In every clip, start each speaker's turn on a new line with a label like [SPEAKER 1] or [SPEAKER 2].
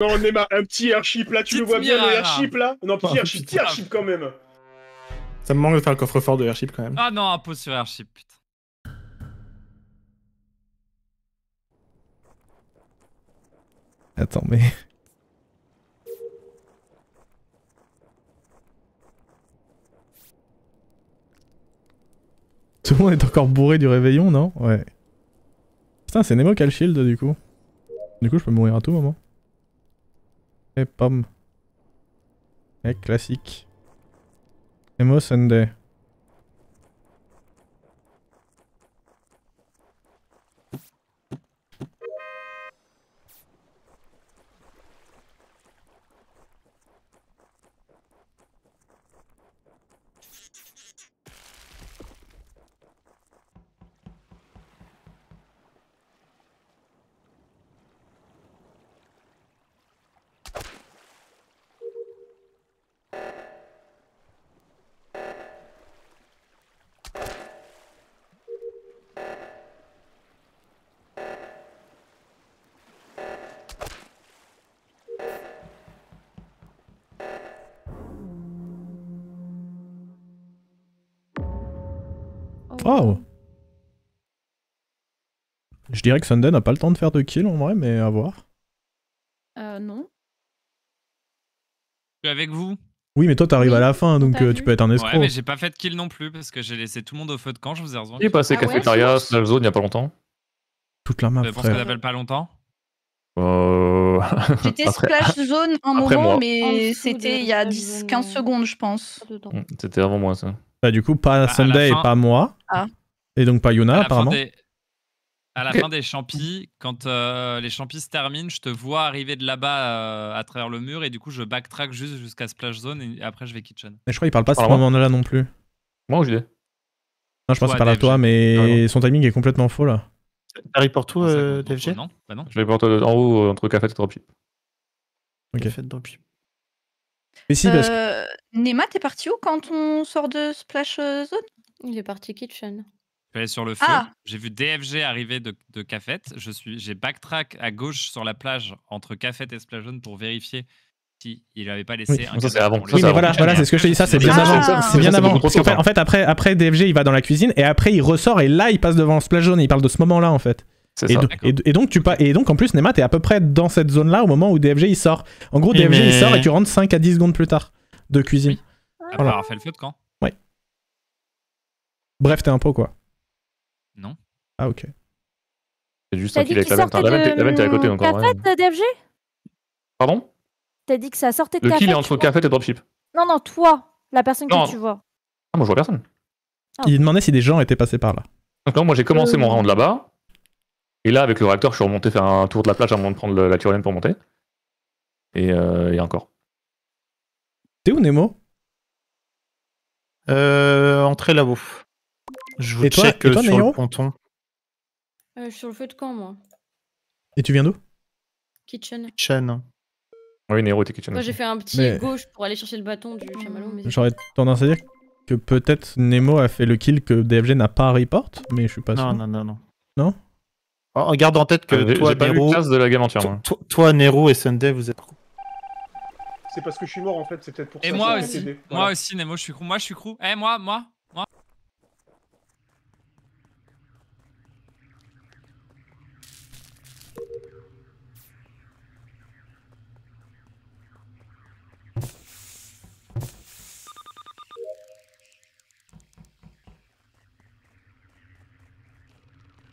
[SPEAKER 1] Non, Nema, un petit airship là, tu le vois bien le airship là Non, petit
[SPEAKER 2] Ah,
[SPEAKER 1] airship, petit airship quand même.
[SPEAKER 2] Ça me manque de faire le coffre-fort de Airship quand même.
[SPEAKER 3] Ah non, un pot sur Airship, putain.
[SPEAKER 2] Attends, mais. Tout le monde est encore bourré du réveillon, non? Ouais. Putain, c'est Nemo qui a le shield du coup. Du coup, je peux mourir à tout moment. Et pomme. Mec, classique. Nemo Sunday. Oh Je dirais que Sunday n'a pas le temps de faire de kill en vrai, mais à voir.
[SPEAKER 4] Euh, non.
[SPEAKER 3] Je suis avec vous.
[SPEAKER 2] Oui, mais toi t'arrives à la fin, donc
[SPEAKER 4] T'as
[SPEAKER 2] euh,
[SPEAKER 4] vu
[SPEAKER 2] tu peux être un
[SPEAKER 3] Ouais,
[SPEAKER 2] escroc.
[SPEAKER 3] mais j'ai pas fait de kill non plus parce que j'ai laissé tout le monde au feu de camp, je vous ai rejoint.
[SPEAKER 5] Il est passé
[SPEAKER 4] Ah ouais,
[SPEAKER 5] cafétéria,
[SPEAKER 4] c'est
[SPEAKER 5] slash zone il y a pas longtemps.
[SPEAKER 2] Toute la map,
[SPEAKER 3] Je pense que
[SPEAKER 2] frère.
[SPEAKER 3] t'appelles pas longtemps.
[SPEAKER 5] Euh...
[SPEAKER 4] J'étais
[SPEAKER 5] Après-
[SPEAKER 4] splash zone un
[SPEAKER 5] après
[SPEAKER 4] moment,
[SPEAKER 5] moi.
[SPEAKER 6] En
[SPEAKER 4] mais
[SPEAKER 6] dessous
[SPEAKER 4] c'était
[SPEAKER 6] de
[SPEAKER 4] il y a
[SPEAKER 6] la
[SPEAKER 4] 10,
[SPEAKER 6] zone,
[SPEAKER 4] 15
[SPEAKER 6] euh,
[SPEAKER 4] secondes, je pense.
[SPEAKER 6] Pas dedans.
[SPEAKER 5] Mm, C'était avant moi ça.
[SPEAKER 2] Bah, du coup, pas
[SPEAKER 3] la
[SPEAKER 2] Sunday
[SPEAKER 3] fin-
[SPEAKER 2] et pas moi.
[SPEAKER 4] Ah.
[SPEAKER 2] Et donc pas Yuna, apparemment.
[SPEAKER 3] des, à la fin des champis, quand euh, les champis se terminent, je te vois arriver de là-bas euh, à travers le mur et du coup je backtrack juste jusqu'à Splash Zone et après je vais kitchen.
[SPEAKER 2] Et je crois qu'il parle pas à ce moment-là non plus.
[SPEAKER 5] Moi ou JD
[SPEAKER 2] Non, je pense qu'il parle à toi, mais
[SPEAKER 5] Ah
[SPEAKER 2] son timing est complètement faux là.
[SPEAKER 7] T'arrives pour tout, euh, DFG
[SPEAKER 3] Non, bah non.
[SPEAKER 5] Je vais pour toi en haut entre café et dropship.
[SPEAKER 2] Ok.
[SPEAKER 7] Faites dropship.
[SPEAKER 2] Mais si, parce que.
[SPEAKER 4] Euh, Nema, t'es parti où quand on sort de splash euh, zone?
[SPEAKER 6] Il est parti kitchen.
[SPEAKER 3] Je suis allé sur le feu.
[SPEAKER 4] Ah.
[SPEAKER 3] J'ai vu DFG arriver de, de Cafette. Je suis, j'ai backtrack à gauche sur la plage entre Cafette et Splash Zone pour vérifier si il avait pas laissé
[SPEAKER 2] Oui.
[SPEAKER 3] un
[SPEAKER 5] Ça, c'est avant.
[SPEAKER 3] pour
[SPEAKER 5] Ça,
[SPEAKER 2] Oui,
[SPEAKER 3] les-
[SPEAKER 2] mais
[SPEAKER 5] c'est
[SPEAKER 2] voilà, voilà, c'est ce que je te dis, ça c'est bien
[SPEAKER 4] Ah,
[SPEAKER 2] avant.
[SPEAKER 4] ça,
[SPEAKER 2] C'est bien
[SPEAKER 5] ça,
[SPEAKER 2] avant.
[SPEAKER 5] beaucoup
[SPEAKER 2] Parce
[SPEAKER 5] trop
[SPEAKER 2] qu'en fait,
[SPEAKER 5] tard.
[SPEAKER 2] en fait, après, après DFG il va dans la cuisine et après il ressort et là il passe devant Splash Zone et il parle de ce moment-là en fait.
[SPEAKER 5] C'est
[SPEAKER 2] Et,
[SPEAKER 5] ça.
[SPEAKER 2] do-
[SPEAKER 3] D'accord.
[SPEAKER 2] et, et donc tu pas et donc en plus Nema t'es à peu près dans cette zone là au moment où DFG il sort. En gros DFG il sort et tu rentres 5 à 10 secondes plus tard de cuisine.
[SPEAKER 3] Oui. Après
[SPEAKER 2] Voilà.
[SPEAKER 3] avoir fait le feu de camp.
[SPEAKER 2] Bref t'es un pot quoi.
[SPEAKER 3] Non.
[SPEAKER 2] Ah ok.
[SPEAKER 5] C'est juste
[SPEAKER 6] T'as
[SPEAKER 5] un
[SPEAKER 6] dit
[SPEAKER 5] kill avec
[SPEAKER 6] qu'il
[SPEAKER 5] la vente. La vente, est à côté
[SPEAKER 6] de
[SPEAKER 5] donc en vrai.
[SPEAKER 6] Cafette, DFG
[SPEAKER 5] Pardon?
[SPEAKER 6] T'as dit que ça sortait de
[SPEAKER 5] Le kill est entre café et dropship.
[SPEAKER 6] Non, non, toi, la personne
[SPEAKER 5] Non.
[SPEAKER 6] que tu vois.
[SPEAKER 5] Ah, moi je vois personne.
[SPEAKER 6] Ah.
[SPEAKER 2] Il demandait si des gens étaient passés par là.
[SPEAKER 5] Donc non, moi j'ai commencé
[SPEAKER 6] Euh.
[SPEAKER 5] mon round là-bas. Et là, avec le réacteur, je suis remonté faire un tour de la plage avant de prendre le- la tyrolienne pour monter. Et, euh, et encore.
[SPEAKER 2] T'es où Nemo?
[SPEAKER 7] Euh, entrez là-haut. Je vous
[SPEAKER 2] Et toi-
[SPEAKER 7] check
[SPEAKER 2] et toi,
[SPEAKER 7] euh, sur le ponton.
[SPEAKER 6] Euh, je suis sur le feu de camp, moi.
[SPEAKER 2] Et tu viens d'où?
[SPEAKER 6] Kitchen.
[SPEAKER 7] Chen.
[SPEAKER 5] Oui, Nero était kitchen.
[SPEAKER 6] Moi, j'ai fait un petit
[SPEAKER 2] Mais-
[SPEAKER 6] gauche pour aller chercher le bâton du chamallow. Mais...
[SPEAKER 2] J'aurais tendance à dire que peut-être Nemo a fait le kill que DFG n'a pas report, mais je suis pas sûr.
[SPEAKER 7] Non, non, non, non? Oh, Garde en tête que
[SPEAKER 5] j'ai-
[SPEAKER 7] toi,
[SPEAKER 5] pas
[SPEAKER 7] Nero,
[SPEAKER 5] de la game entière,
[SPEAKER 7] toi,
[SPEAKER 5] moi.
[SPEAKER 7] toi- toi, Nero et Sunday, vous êtes.
[SPEAKER 1] C'est parce que je suis mort en fait, c'est peut-être pour
[SPEAKER 3] Et
[SPEAKER 1] ça.
[SPEAKER 3] moi
[SPEAKER 1] que j'ai
[SPEAKER 3] aussi. Moi
[SPEAKER 1] Voilà.
[SPEAKER 3] aussi, Nemo, je suis crew. Moi, je suis crew. Eh, moi, moi, moi.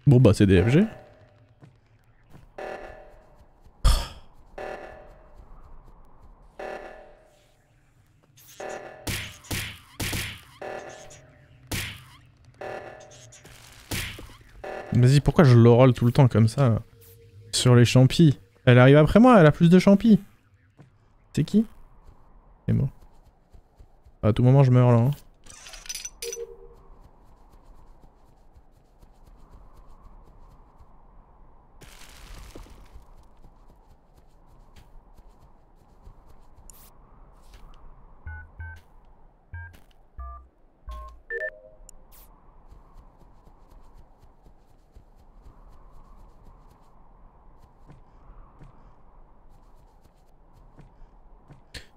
[SPEAKER 2] Bon bah c'est DFG. Vas-y, pourquoi je le tout le temps comme ça Sur les champis. Elle arrive après moi, elle a plus de champis. C'est qui C'est moi. À tout moment je meurs là. hein.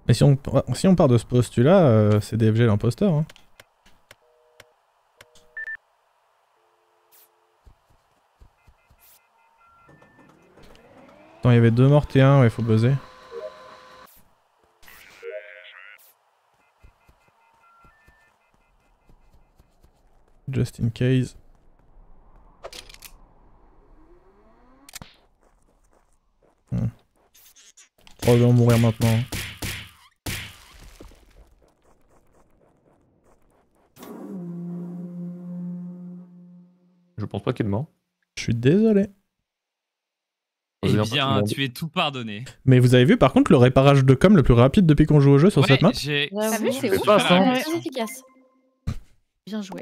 [SPEAKER 2] Mais si on, si on part de ce postulat, euh, c'est DFG l'imposteur. Hein. Attends, il y avait deux morts et un, ouais, faut buzzer. Just in case. Hmm. Vont mourir maintenant.
[SPEAKER 5] Je pense pas qu'il est mort.
[SPEAKER 2] Je suis désolé.
[SPEAKER 3] Eh bien, tu es tout pardonné.
[SPEAKER 2] Mais vous avez vu par contre le réparage de com le plus rapide depuis qu'on joue au jeu sur
[SPEAKER 3] Ouais,
[SPEAKER 2] cette map
[SPEAKER 3] j'ai-
[SPEAKER 6] Ouais,
[SPEAKER 4] vu,
[SPEAKER 6] ouais.
[SPEAKER 4] c'est
[SPEAKER 3] je
[SPEAKER 5] hein.
[SPEAKER 6] Très efficace. Bien joué.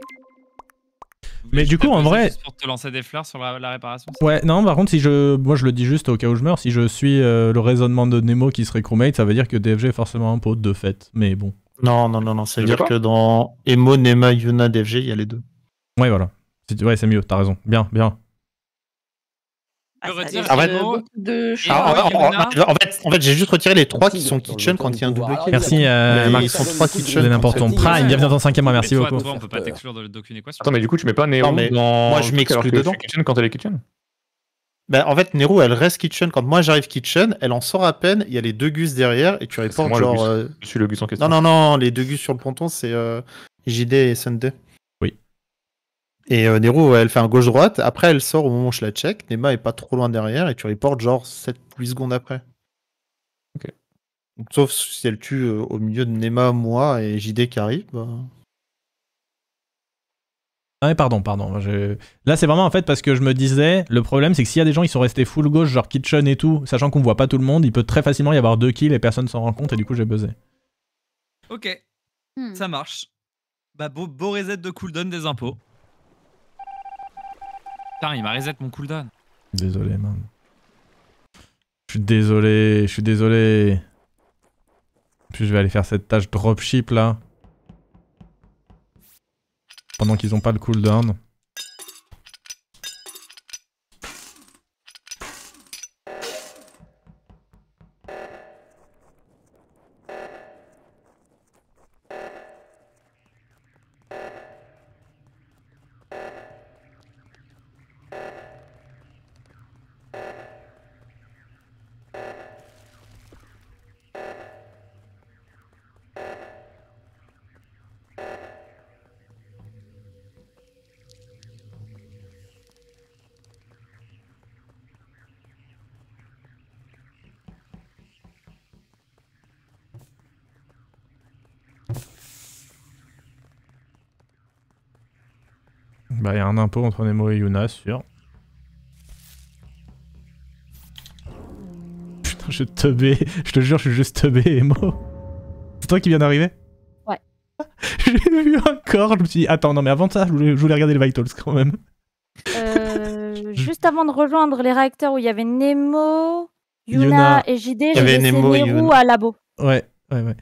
[SPEAKER 2] Mais
[SPEAKER 3] je
[SPEAKER 2] du coup, en vrai-
[SPEAKER 3] Pour te lancer des fleurs sur la, la réparation.
[SPEAKER 2] Ouais, non, par contre, si je. Moi, je le dis juste au cas où je meurs, si je suis euh, le raisonnement de Nemo qui serait crewmate, ça veut dire que DFG est forcément un pote de fait. Mais bon.
[SPEAKER 7] Non, non, non, non. Ça veut
[SPEAKER 5] Je
[SPEAKER 7] dire que dans Emo, Nema, Yuna, DFG, il y a les deux.
[SPEAKER 2] Ouais, voilà. C'est- Ouais, c'est mieux, t'as raison. Bien, bien.
[SPEAKER 4] Ah, de
[SPEAKER 7] Ah, en, en-
[SPEAKER 3] Yuna.
[SPEAKER 7] en fait, en fait j'ai juste retiré les trois qui sont kitchen quand il y a un double kill.
[SPEAKER 2] Merci, euh, Marc.
[SPEAKER 7] ils sont trois kitchen.
[SPEAKER 2] Vous n'importe ton prime. Bienvenue dans ton cinquième mois, merci
[SPEAKER 3] toi,
[SPEAKER 2] beaucoup.
[SPEAKER 3] Toi, on peut pas t'exclure de- d'aucune équation.
[SPEAKER 5] Attends, mais du coup, tu mets pas Nero
[SPEAKER 7] Non, mais
[SPEAKER 5] dans.
[SPEAKER 7] moi, je m'exclus dedans.
[SPEAKER 5] kitchen quand elle est kitchen.
[SPEAKER 7] Ben, en fait, Nero, elle reste kitchen. Quand moi j'arrive kitchen, elle en sort à peine. Il y a les deux gus derrière et tu
[SPEAKER 5] le
[SPEAKER 7] genre.
[SPEAKER 5] gus.
[SPEAKER 7] euh,
[SPEAKER 5] Je suis le gus en question.
[SPEAKER 7] Non, non, non, les deux gus sur le ponton, c'est euh, JD et Sunday. Et euh, Nero, elle fait un gauche-droite. Après, elle sort au moment où je la check. Nema est pas trop loin derrière et tu reportes genre 7-8 secondes après.
[SPEAKER 5] Ok.
[SPEAKER 7] Donc, sauf si elle tue euh, au milieu de Nema, moi et JD qui arrive. bah.
[SPEAKER 2] Ah, mais pardon, pardon. je- Là, c'est vraiment en fait parce que je me disais, le problème, c'est que s'il y a des gens qui sont restés full gauche, genre kitchen et tout, sachant qu'on voit pas tout le monde, il peut très facilement y avoir deux kills et personne s'en rend compte et du coup, j'ai buzzé.
[SPEAKER 3] Ok,
[SPEAKER 6] Hmm.
[SPEAKER 3] ça marche. Bah, beau, beau reset de cooldown des impôts. Putain, il m'a reset mon cooldown.
[SPEAKER 2] Désolé, man. Je suis désolé, je suis désolé. Puis je vais aller faire cette tâche dropship là. Pendant qu'ils ont pas le cooldown. Bah, il y a un impôt entre Nemo et Yuna, sûr. Putain, je teubé. Je te jure, je suis juste teubé, Emo. C'est toi qui viens d'arriver?
[SPEAKER 6] Ouais.
[SPEAKER 2] J'ai vu un corps, je me suis dit, attends, non, mais avant ça, je voulais, je voulais regarder les vitals quand même.
[SPEAKER 6] Euh, juste avant de rejoindre les réacteurs où il y avait Nemo, Yuna,
[SPEAKER 2] Yuna.
[SPEAKER 6] et JD, j'ai laissé
[SPEAKER 7] Nemo et
[SPEAKER 6] Nero
[SPEAKER 7] Yuna.
[SPEAKER 6] à labo.
[SPEAKER 2] Ouais, ouais, ouais.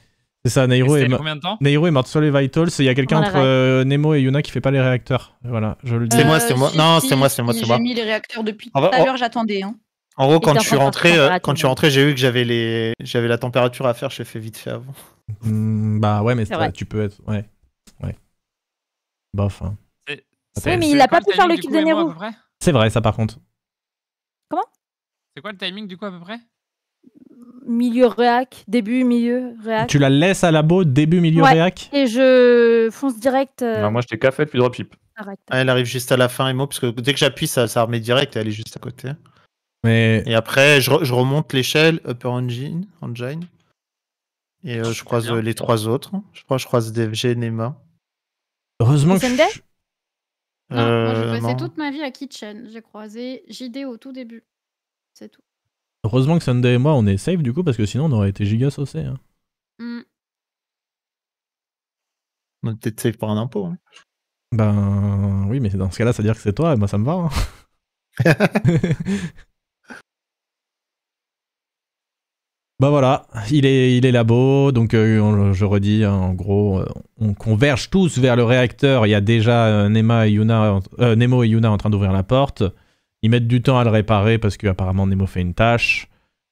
[SPEAKER 2] C'est ça, Nairo est,
[SPEAKER 3] combien de temps
[SPEAKER 2] Nairo est morte sur les vitals. Il y a quelqu'un
[SPEAKER 6] la
[SPEAKER 2] entre euh, Nemo et Yuna qui fait pas les réacteurs. Voilà, je le dis.
[SPEAKER 7] C'est moi, c'est moi.
[SPEAKER 4] si,
[SPEAKER 7] Non,
[SPEAKER 4] si,
[SPEAKER 7] c'est moi, c'est moi, c'est moi.
[SPEAKER 4] J'ai mis les réacteurs depuis tout à l'heure, j'attendais. Hein.
[SPEAKER 7] En gros, quand je suis rentré, euh, quand je suis rentré, j'ai vu que j'avais les, j'avais la température à faire. Je l'ai fait vite fait avant.
[SPEAKER 2] Hmm, bah ouais, mais
[SPEAKER 6] C'est
[SPEAKER 2] ça,
[SPEAKER 6] vrai.
[SPEAKER 2] tu peux être. Ouais. Ouais. Bof. hein.
[SPEAKER 6] Oui, mais il a pas pu faire le kill de Nero.
[SPEAKER 2] C'est vrai, ça par contre.
[SPEAKER 3] C'est quoi le timing du coup à peu près?
[SPEAKER 6] Milieu réac, début, milieu réac.
[SPEAKER 2] Tu la laisses à labo, début, milieu,
[SPEAKER 6] Ouais.
[SPEAKER 2] réac?
[SPEAKER 6] Et je fonce direct. euh,
[SPEAKER 5] Non, moi, j'étais café puis dropship.
[SPEAKER 6] arrête.
[SPEAKER 7] Ah, Elle arrive juste à la fin, Emo, parce que dès que j'appuie, ça, ça remet direct et elle est juste à côté.
[SPEAKER 2] Mais
[SPEAKER 7] Et après, je, re- je remonte l'échelle, Upper Engine, Engine. Et euh, je croise euh, les trois autres. Je crois que je croise DFG, Nema.
[SPEAKER 2] heureusement
[SPEAKER 6] Et
[SPEAKER 2] que.
[SPEAKER 6] Sunday
[SPEAKER 2] je-
[SPEAKER 8] Non, moi
[SPEAKER 7] Euh,
[SPEAKER 8] j'ai passé
[SPEAKER 7] non.
[SPEAKER 8] toute ma vie à Kitchen. J'ai croisé JD au tout début. C'est tout.
[SPEAKER 2] Heureusement que Sunday et moi on est safe du coup parce que sinon on aurait été giga saucé. hein.
[SPEAKER 8] Hmm.
[SPEAKER 7] On est peut-être safe par un impôt. hein.
[SPEAKER 2] Ben oui, mais dans ce cas-là, ça veut dire que c'est toi et moi ça me va. hein. bah voilà, il est, il est labo, donc euh, on- je redis, hein, en gros, euh, on converge tous vers le réacteur. Il y a déjà euh, Nema et Yuna, euh, Nemo et Yuna en train d'ouvrir la porte. Ils mettent du temps à le réparer parce qu'apparemment Nemo fait une tâche.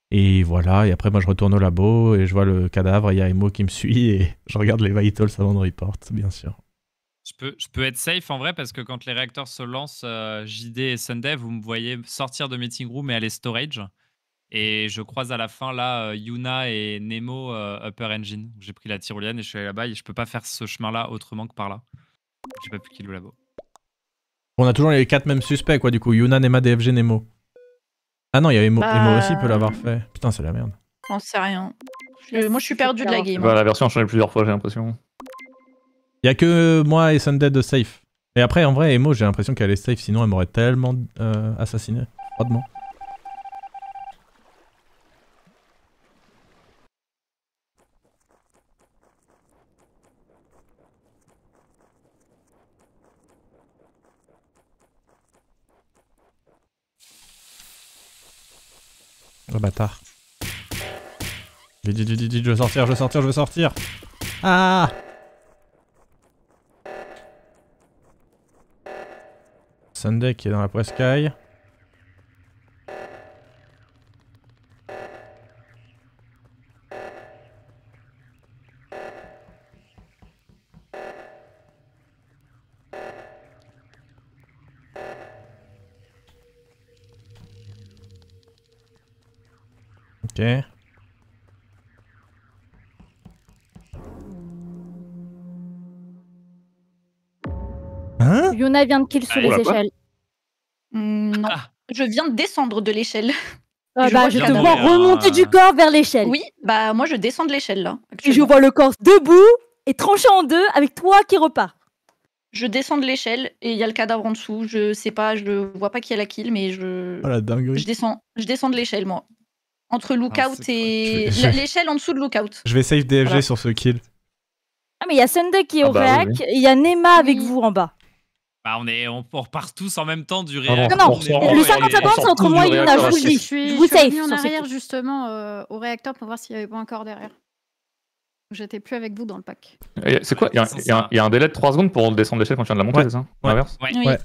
[SPEAKER 2] Et voilà, et après moi je retourne au labo et je vois le cadavre, il y a Emo qui me suit et je regarde les vitals avant de report, bien sûr.
[SPEAKER 3] Je peux, je peux être safe en vrai parce que quand les réacteurs se lancent, euh, JD et Sunday, vous me voyez sortir de meeting room et aller storage. Et je croise à la fin là euh, Yuna et Nemo euh, Upper Engine. J'ai pris la tyrolienne et je suis allé là-bas et je peux pas faire ce chemin-là autrement que par là. J'ai pas pu kill le labo.
[SPEAKER 2] On a toujours les quatre mêmes suspects quoi du coup, Yuna, Nema, DFG, Nemo. Ah non, il y a Emo,
[SPEAKER 4] Bah,
[SPEAKER 2] Emo aussi peut l'avoir fait. Putain, c'est la merde.
[SPEAKER 4] J'en sais rien. Je- moi, je suis perdu de la game.
[SPEAKER 5] Bah, la version a changé plusieurs fois, j'ai l'impression.
[SPEAKER 2] Il y a que moi et Sunday de safe. Et après, en vrai, Emo, j'ai l'impression qu'elle est safe, sinon elle m'aurait tellement euh, assassiné. Froidement. Oh bâtard. Vite, vite, vite, je veux sortir, je veux sortir, je veux sortir. Ah Sunday qui est dans la poiscaille. Ok. Hein
[SPEAKER 6] Yuna vient de kill sur
[SPEAKER 3] Allez,
[SPEAKER 6] les échelles.
[SPEAKER 4] Hmm, non.
[SPEAKER 3] Ah.
[SPEAKER 4] Je viens de descendre de l'échelle.
[SPEAKER 6] Ah
[SPEAKER 4] Je
[SPEAKER 6] bah, je te vois remonter du corps vers l'échelle.
[SPEAKER 4] Oui, bah moi je descends de l'échelle là.
[SPEAKER 6] Et je vois le corps debout et tranché en deux avec toi qui repart.
[SPEAKER 4] Je descends de l'échelle et il y a le cadavre en dessous. Je sais pas, je vois pas qui a la kill, mais je,
[SPEAKER 2] Oh la dinguerie.
[SPEAKER 4] je descends, je descends de l'échelle moi. Entre lookout
[SPEAKER 3] Ah,
[SPEAKER 4] et
[SPEAKER 2] Je vais-
[SPEAKER 4] l'échelle en dessous de lookout.
[SPEAKER 2] Je vais save DFG
[SPEAKER 4] Voilà.
[SPEAKER 2] sur ce kill.
[SPEAKER 6] Ah mais il y a Sunday qui est
[SPEAKER 5] Ah
[SPEAKER 6] au
[SPEAKER 5] bah oui,
[SPEAKER 6] réac
[SPEAKER 5] oui.
[SPEAKER 6] et il y a Nema avec
[SPEAKER 4] Oui.
[SPEAKER 6] vous en bas.
[SPEAKER 3] Bah, on, est, on, repart tous en même temps du
[SPEAKER 5] Ah non.
[SPEAKER 6] Non, non,
[SPEAKER 3] est-
[SPEAKER 6] le
[SPEAKER 3] on
[SPEAKER 6] 50
[SPEAKER 3] est-
[SPEAKER 6] secondes, c'est entre moi et Yuna, je vous le
[SPEAKER 8] Je
[SPEAKER 6] dis.
[SPEAKER 8] suis,
[SPEAKER 6] Je
[SPEAKER 8] je
[SPEAKER 6] vous
[SPEAKER 8] suis
[SPEAKER 6] save
[SPEAKER 8] revenue en arrière justement euh, au réacteur pour voir s'il n'y avait pas un corps derrière. J'étais plus avec vous dans le pack.
[SPEAKER 5] C'est quoi Il y, a un- il y y a un délai de 3 secondes pour descendre l'échelle quand tu viens de la monter,
[SPEAKER 2] Ouais.
[SPEAKER 5] c'est ça
[SPEAKER 2] Ouais.
[SPEAKER 3] Ouais.
[SPEAKER 4] Oui.
[SPEAKER 2] Ouais.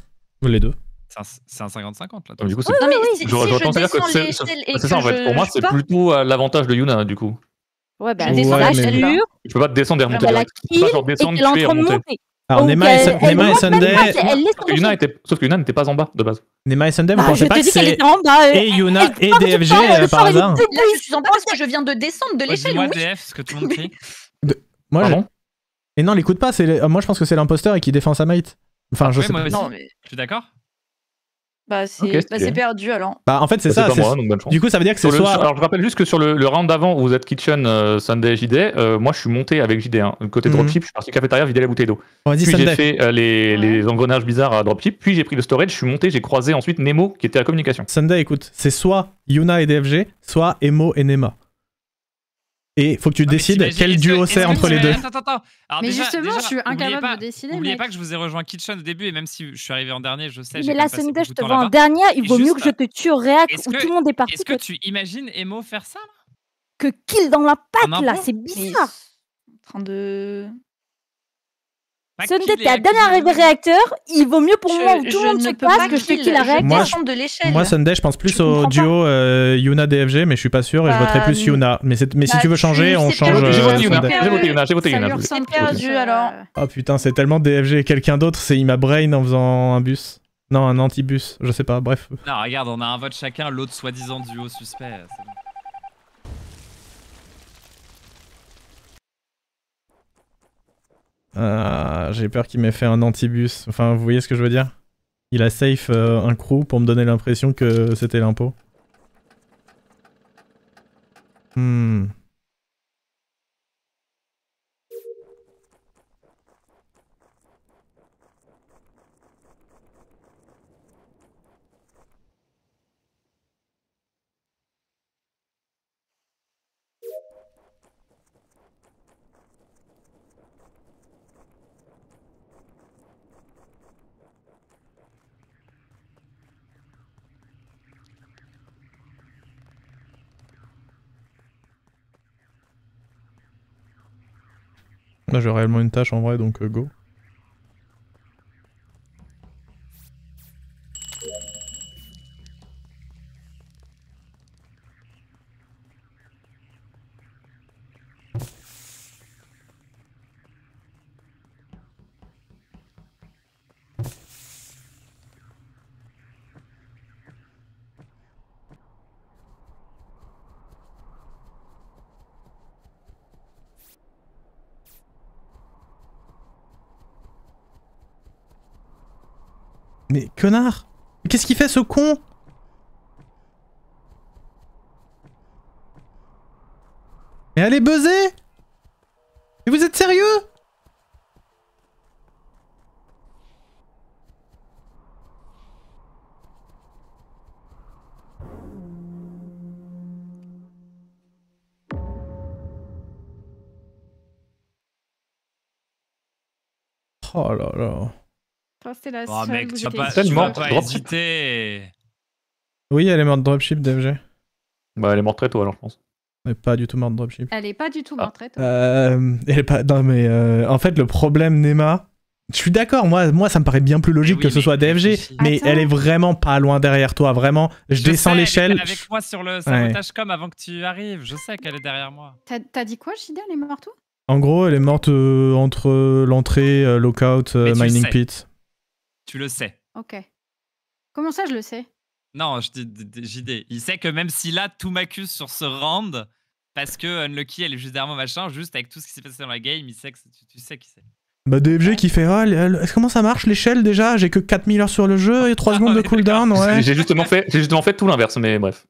[SPEAKER 2] Les deux.
[SPEAKER 3] C'est un, c'est un 50-50 là.
[SPEAKER 5] Donc, du coup, c'est
[SPEAKER 4] Non mais si, si
[SPEAKER 5] J'aurais
[SPEAKER 4] je
[SPEAKER 5] tendance à dire que c'est ça en fait.
[SPEAKER 4] je-
[SPEAKER 5] Pour moi,
[SPEAKER 4] je
[SPEAKER 5] c'est plutôt à l'avantage de Yuna du coup.
[SPEAKER 6] Ouais bah
[SPEAKER 4] Je
[SPEAKER 6] elle
[SPEAKER 4] descends
[SPEAKER 2] Ouais,
[SPEAKER 6] la
[SPEAKER 2] mais-
[SPEAKER 6] sûr,
[SPEAKER 5] Tu peux pas te descendre et remonter
[SPEAKER 6] elle a
[SPEAKER 5] direct. Tu peux pas genre descendre, tuer et remonter.
[SPEAKER 6] monter.
[SPEAKER 2] Alors Nema et,
[SPEAKER 6] même
[SPEAKER 2] Sunday,
[SPEAKER 5] Sauf que Yuna
[SPEAKER 6] tomber.
[SPEAKER 5] était, sauf que Yuna n'était pas en bas de base.
[SPEAKER 2] Nema et Sunday, vous
[SPEAKER 6] Bah,
[SPEAKER 2] pensez
[SPEAKER 6] je
[SPEAKER 2] pas que c'est
[SPEAKER 6] était en bas. euh,
[SPEAKER 2] et Yuna et DFG euh, par hasard
[SPEAKER 4] Là je suis en bas parce que je viens de descendre de l'échelle. Oui.
[SPEAKER 3] DF, ce que tout le monde crie.
[SPEAKER 2] Moi, je- Et non, l'écoute pas, euh, moi je pense que c'est l'imposteur et qui défend sa mate. Enfin, je sais
[SPEAKER 3] moi
[SPEAKER 2] pas.
[SPEAKER 3] aussi.
[SPEAKER 4] Non mais
[SPEAKER 3] Je suis d'accord
[SPEAKER 4] bah c'est bah, c'est perdu alors.
[SPEAKER 2] Bah, en fait, c'est
[SPEAKER 5] Bah,
[SPEAKER 2] ça.
[SPEAKER 5] pas
[SPEAKER 2] c'est-
[SPEAKER 5] moi, donc bonne chance.
[SPEAKER 2] Du coup, ça veut dire que c'est soit.
[SPEAKER 5] Alors je rappelle juste que sur le, le round d'avant où vous êtes kitchen euh, Sunday JD, euh, moi je suis monté avec JD. Hein. Côté
[SPEAKER 2] Mhm.
[SPEAKER 5] dropship, je suis parti cafétéria vider la bouteille d'eau.
[SPEAKER 2] Vas-y,
[SPEAKER 5] Puis j'ai fait euh, les,
[SPEAKER 8] Ouais.
[SPEAKER 5] les engrenages bizarres à dropship, puis j'ai pris le storage, je suis monté, j'ai croisé ensuite Nemo qui était à la communication.
[SPEAKER 2] Sunday, écoute, c'est soit Yuna et DFG, soit Emo et Nema. Et faut que tu décides quel duo c'est entre les deux.
[SPEAKER 3] Attends, attends, attends. Alors
[SPEAKER 8] Mais
[SPEAKER 3] déjà-
[SPEAKER 8] justement,
[SPEAKER 3] déjà,
[SPEAKER 8] je suis incapable
[SPEAKER 3] pas-
[SPEAKER 8] de décider,
[SPEAKER 3] N'oubliez pas que je vous ai rejoint Kitchen au début, et même si je suis arrivé en dernier, je sais.
[SPEAKER 6] Mais là
[SPEAKER 3] beaucoup
[SPEAKER 6] je te vois en dernière, il
[SPEAKER 3] Et
[SPEAKER 6] vaut mieux que je te tue au réac
[SPEAKER 3] est-ce
[SPEAKER 6] où
[SPEAKER 3] que-
[SPEAKER 6] tout le monde est parti
[SPEAKER 3] Est-ce que tu imagines Emo faire ça
[SPEAKER 6] que kill dans la patte là, c'est bizarre.
[SPEAKER 4] en train de
[SPEAKER 3] Kill
[SPEAKER 6] t'es
[SPEAKER 3] et
[SPEAKER 6] à dernière réacteur, il vaut mieux pour
[SPEAKER 4] Je-
[SPEAKER 6] moi où tout le monde se
[SPEAKER 4] peux
[SPEAKER 6] casse
[SPEAKER 4] pas
[SPEAKER 6] que je te
[SPEAKER 4] kill,
[SPEAKER 6] kill à
[SPEAKER 4] je
[SPEAKER 6] réacteur.
[SPEAKER 2] Moi,
[SPEAKER 4] de l'échelle.
[SPEAKER 2] Moi, Sunday, je pense plus
[SPEAKER 4] Je
[SPEAKER 2] au duo euh, Yuna DFG, mais je suis pas sûr et je
[SPEAKER 4] Bah,
[SPEAKER 2] voterai plus Yuna. Mais, si
[SPEAKER 4] bah,
[SPEAKER 2] tu veux changer, on change.
[SPEAKER 4] perdu.
[SPEAKER 5] J'ai
[SPEAKER 2] euh,
[SPEAKER 5] voté Yuna, j'ai voté Yuna, j'ai voté Yuna.
[SPEAKER 4] perdu,
[SPEAKER 8] euh,
[SPEAKER 4] alors.
[SPEAKER 2] Oh putain, c'est tellement DFG. Quelqu'un d'autre, c'est il m'a brain en faisant un bus. Non, un anti-bus, je sais pas, bref.
[SPEAKER 3] Non, regarde, on a un vote chacun, l'autre soi-disant duo suspect. c'est bon.
[SPEAKER 2] Euh, J'ai peur qu'il m'ait fait un anti-bus. Enfin, vous voyez ce que je veux dire? Il a safe euh, un crew pour me donner l'impression que c'était l'impôt. Hmm. Là, j'ai réellement une tâche en vrai, donc euh, go. Mais connard. Qu'est-ce qu'il fait ce con? Mais allez buzzer! Mais vous êtes sérieux? Oh là là.
[SPEAKER 8] C'était la
[SPEAKER 3] Oh
[SPEAKER 8] seule
[SPEAKER 3] mec,
[SPEAKER 8] où
[SPEAKER 3] tu vas pas, tu vas
[SPEAKER 5] Tellement
[SPEAKER 3] pas
[SPEAKER 5] drop.
[SPEAKER 3] hésiter.
[SPEAKER 2] Oui, elle est morte dropship, DFG.
[SPEAKER 5] Bah, elle est morte très tôt alors, je pense.
[SPEAKER 2] Elle est pas du tout morte dropship.
[SPEAKER 8] Elle est pas du tout
[SPEAKER 5] Ah.
[SPEAKER 8] morte. toi.
[SPEAKER 2] Euh, elle est pas. Non, mais euh, en fait, le problème, Nema. Je suis d'accord, moi, moi, ça me paraît bien plus logique
[SPEAKER 3] oui,
[SPEAKER 2] que ce soit DFG, mais
[SPEAKER 8] Attends.
[SPEAKER 2] elle est vraiment pas loin derrière toi, vraiment. Je, descends l'échelle.
[SPEAKER 3] avec moi sur le sabotage com avant que tu arrives. Je sais qu'elle est derrière moi.
[SPEAKER 8] T'as t'as dit quoi, Shida Elle est morte où?
[SPEAKER 2] En gros, elle est morte euh, entre l'entrée, euh, euh,
[SPEAKER 3] le
[SPEAKER 2] mining
[SPEAKER 3] sais.
[SPEAKER 2] pit.
[SPEAKER 3] Tu le sais.
[SPEAKER 8] Ok. Comment ça, je le sais?
[SPEAKER 3] Non, JD. Il sait que même si là, tout m'accuse sur ce round, parce que Unlucky, elle est juste derrière moi, machin, juste avec tout ce qui s'est passé dans la game, il sait que c'est- tu, tu sais qui c'est.
[SPEAKER 2] Bah, DFG qui fait Ah, comment ça marche l'échelle déjà? J'ai que 4000 heures sur le jeu et 3
[SPEAKER 3] Ah,
[SPEAKER 2] secondes de cooldown, ouais.
[SPEAKER 5] J'ai justement fait, j'ai justement fait tout l'inverse, mais bref.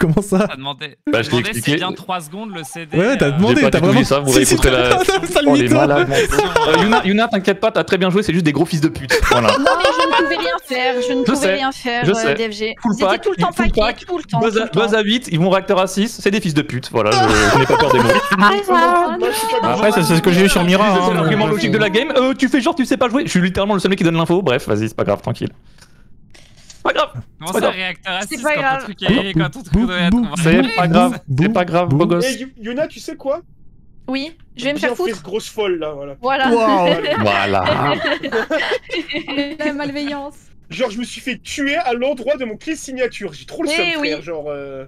[SPEAKER 2] Comment ça
[SPEAKER 3] T'as demandé,
[SPEAKER 5] Bah, je t'ai
[SPEAKER 3] demandé c'est
[SPEAKER 5] expliqué.
[SPEAKER 3] bien 3 secondes le CD.
[SPEAKER 2] Ouais, t'as
[SPEAKER 3] euh,
[SPEAKER 2] demandé,
[SPEAKER 5] J'ai pas
[SPEAKER 2] t'as vraiment.
[SPEAKER 5] dit ça, vous
[SPEAKER 2] Si, si,
[SPEAKER 5] la-. Euh, Yuna, Yuna, t'inquiète pas, t'as très bien joué, c'est juste des gros fils de pute. Voilà.
[SPEAKER 4] Non, mais je ne pouvais rien faire. Je ne
[SPEAKER 5] Je
[SPEAKER 4] pouvais
[SPEAKER 5] sais,
[SPEAKER 4] rien faire,
[SPEAKER 5] je
[SPEAKER 4] euh,
[SPEAKER 5] sais.
[SPEAKER 4] DFG.
[SPEAKER 5] Full
[SPEAKER 4] Ils étaient
[SPEAKER 5] pack,
[SPEAKER 4] tout le temps
[SPEAKER 5] pack,
[SPEAKER 4] tout le temps.
[SPEAKER 5] Buzz
[SPEAKER 4] tout
[SPEAKER 5] à,
[SPEAKER 4] le temps.
[SPEAKER 5] Buzz à 8, ils vont réacteur à 6, c'est des fils de pute. Voilà, je, je n'ai pas peur des mots.
[SPEAKER 4] Ah,
[SPEAKER 1] pas
[SPEAKER 7] Après, c'est ce que j'ai eu sur Mira.
[SPEAKER 5] C'est
[SPEAKER 7] hein,
[SPEAKER 5] l'argument
[SPEAKER 7] donc,
[SPEAKER 5] logique de la game. Euh, tu fais genre, tu sais pas jouer. Je suis littéralement le seul mec qui donne l'info. Bref, vas-y, c'est pas grave, tranquille. Pas grave,
[SPEAKER 3] Comment
[SPEAKER 5] pas
[SPEAKER 3] ça,
[SPEAKER 5] grave.
[SPEAKER 3] réacteur à
[SPEAKER 4] C'est
[SPEAKER 3] 6
[SPEAKER 4] pas
[SPEAKER 3] quand
[SPEAKER 4] grave.
[SPEAKER 3] ton truc est quand ton truc doit être
[SPEAKER 5] c'est pas grave, c'est pas grave, beau
[SPEAKER 1] Eh,
[SPEAKER 5] gosse.
[SPEAKER 1] Yu- Yuna, tu sais quoi?
[SPEAKER 4] Oui, je vais me faire foutre.
[SPEAKER 1] grosse folle là, voilà.
[SPEAKER 4] Voilà.
[SPEAKER 5] Voilà.
[SPEAKER 8] La malveillance.
[SPEAKER 1] Genre, je me suis fait tuer à l'endroit de mon clé signature. J'ai trop le
[SPEAKER 4] Eh
[SPEAKER 1] seum,
[SPEAKER 4] oui.
[SPEAKER 1] frère. Genre, euh,